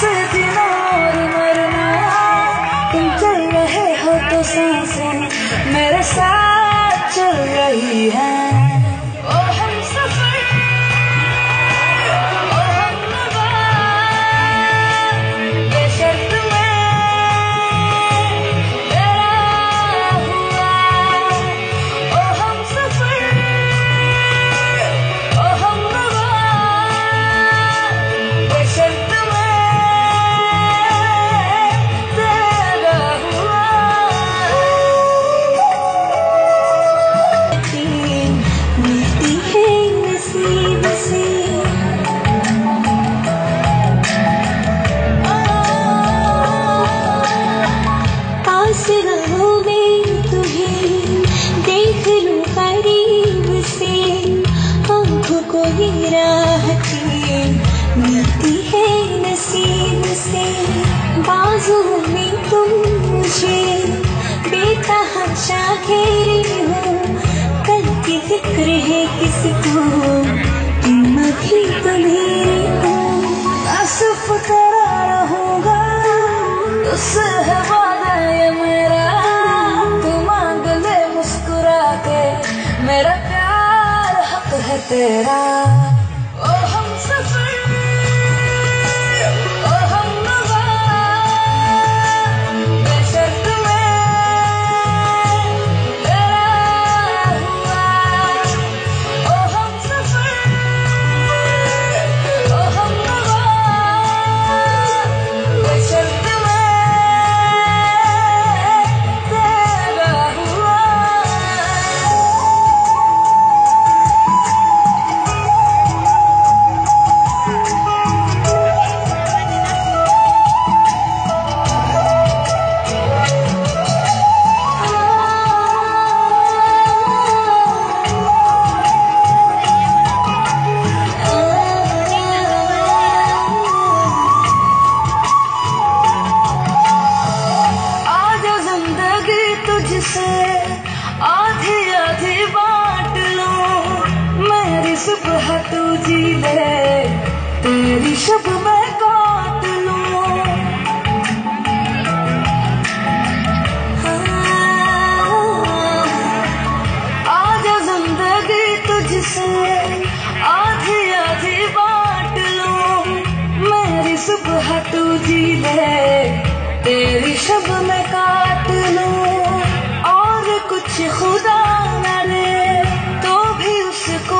जीना मरना तुम चल रहे हो तो साँसें मेरे साथ चल रही हैं। मिलती है नसीब से बाजू में तुम मुझे। बेकहा घेरे हो, कल की फ़िक्र है किसको तुम तो मेरे हो तेरा रहूँगा है मेरा, तू मांग ले मुस्कुरा के मेरा प्यार हक है तेरा। तुझसे आधी आधी बांट लूँ। मेरी सुबह तू जी ले, तेरी शब मैं काट लूँ। आज ज़िंदगी तुझसे आधी आधी बांट लूँ। मेरी सुबह तू जी ले, तेरी शब मैं खुदा तो भी उसको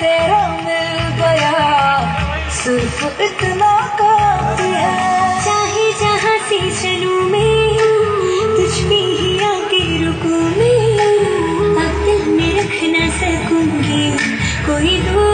तेरा मिल गया इतना काफ़ी है। चाहे जहाँ से चलूँ मैं, तुझ ही आके रुकू मैं। अब दिल में सकूँगी, कोई दूर